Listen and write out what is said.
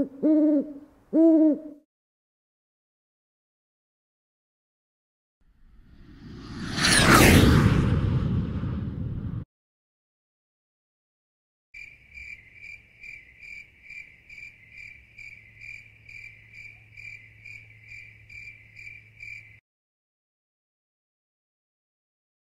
Mm-hmm.